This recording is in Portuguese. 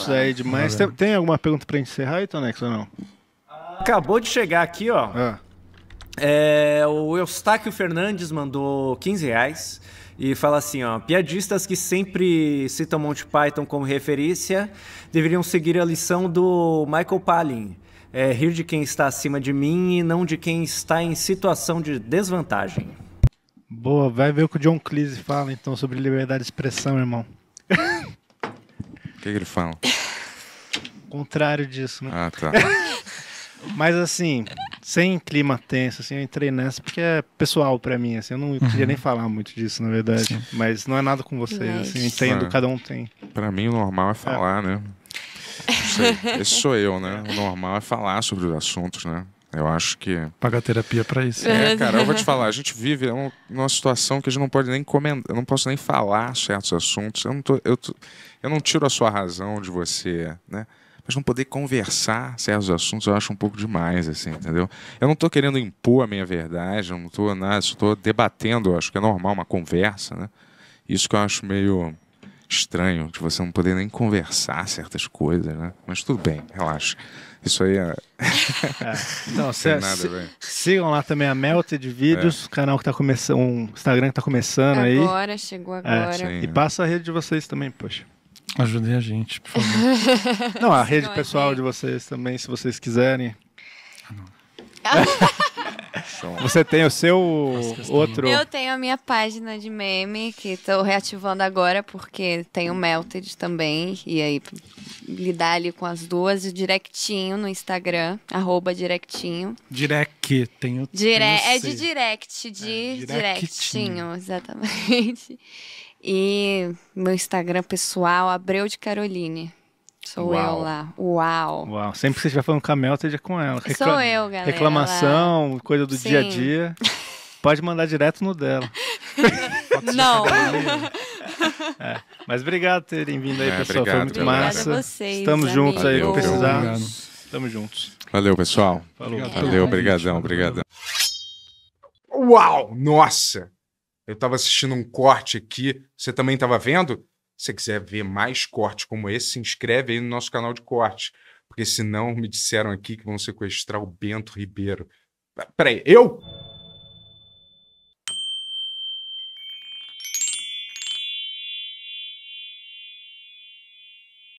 minutos aí demais. Tem, tem alguma pergunta pra encerrar, Tonex, ou não? Acabou de chegar aqui, ó. Ah. É, o Eustáquio Fernandes mandou 15 reais e fala assim, ó, piadistas que sempre citam Monty Python como referência deveriam seguir a lição do Michael Palin. É, rir de quem está acima de mim e não de quem está em situação de desvantagem. Boa, vai ver o que o John Cleese fala então sobre liberdade de expressão, irmão. O que, que ele fala? Contrário disso, né? Ah, tá. Mas assim, sem clima tenso, assim, eu entrei nessa porque é pessoal pra mim, assim, eu não queria nem falar muito disso, na verdade. Mas não é nada com vocês, assim, eu entendo, Ah. cada um tem. Pra mim, o normal é falar, né? Não sei. Esse sou eu, né? O normal é falar sobre os assuntos, né? Eu acho que. Pagar terapia pra isso. É, cara, eu vou te falar, a gente vive um- numa situação que a gente não pode nem comentar, eu não posso nem falar certos assuntos. Eu não, tô, eu, tô- eu não tiro a sua razão de você, né? Mas não poder conversar certos assuntos eu acho um pouco demais, assim, entendeu? Eu não tô querendo impor a minha verdade, eu não tô nada, só tô debatendo, eu acho que é normal uma conversa, né? Isso que eu acho meio estranho, de você não poder nem conversar certas coisas, né? Mas tudo bem, relaxa. Isso aí é. Então, Não cê- tem nada, se- sigam lá também a Melted Vídeos, canal que tá começando, um Instagram que tá começando aí. Agora, chegou agora. sim. E passa a rede de vocês também, poxa. Ajudem a gente, por favor. Não, a rede Sigam a pessoal de vocês também, se vocês quiserem. Show. Você tem o seu questão. outro. Eu tenho a minha página de meme, que tô reativando agora, porque tem o Melted também. E aí, lidar ali com as duas, o directinho no Instagram, arroba directinho. Direct, tenho. Dire tenho é de direct, de É, directinho. directinho, exatamente. E meu Instagram pessoal, Abreu de Caroline. Sou Uau. eu lá. Uau. Uau, sempre que você estiver falando com a Melted é com ela. Sou eu, galera. Reclamação, coisa do Sim. dia a dia. Pode mandar direto no dela. Não. Mas obrigado por terem vindo aí, É, pessoal. Foi obrigado, muito obrigado. massa. A vocês, Estamos juntos aí, pra precisar. Obrigado. Estamos juntos. Valeu, pessoal. Falou. Obrigado. Valeu, Valeu, brigadão, gente. brigadão. Uau! Nossa! Eu tava assistindo um corte aqui. Você também tava vendo? Se você quiser ver mais cortes como esse, se inscreve aí no nosso canal de corte. Porque senão me disseram aqui que vão sequestrar o Bento Ribeiro. Peraí, eu?